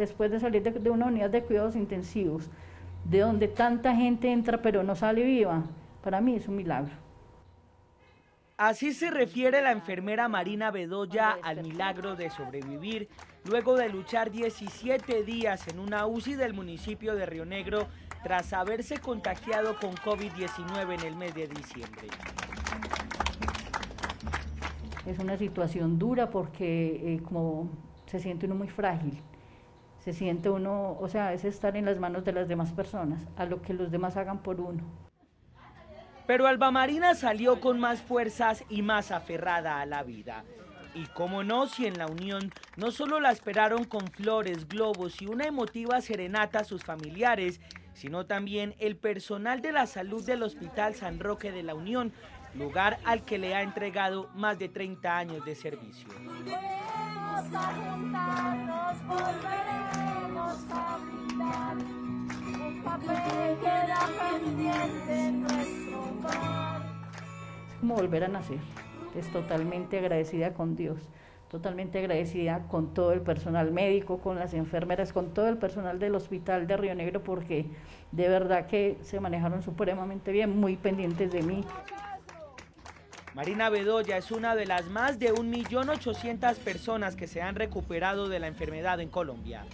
después de salir de, de una unidad de cuidados intensivos, de donde tanta gente entra pero no sale viva, para mí es un milagro. Así se refiere la enfermera Marina Bedoya al milagro de sobrevivir luego de luchar 17 días en una UCI del municipio de Río Negro tras haberse contagiado con COVID-19 en el mes de diciembre. Es una situación dura porque eh, como se siente uno muy frágil, se siente uno, o sea, es estar en las manos de las demás personas, a lo que los demás hagan por uno. Pero Alba Marina salió con más fuerzas y más aferrada a la vida. Y cómo no, si en la unión no solo la esperaron con flores, globos y una emotiva serenata a sus familiares, sino también el personal de la salud del Hospital San Roque de la Unión, lugar al que le ha entregado más de 30 años de servicio. Es como volver a nacer. Es totalmente agradecida con Dios, totalmente agradecida con todo el personal médico, con las enfermeras, con todo el personal del hospital de Río Negro, porque de verdad que se manejaron supremamente bien, muy pendientes de mí. Marina Bedoya es una de las más de 1.800.000 personas que se han recuperado de la enfermedad en Colombia.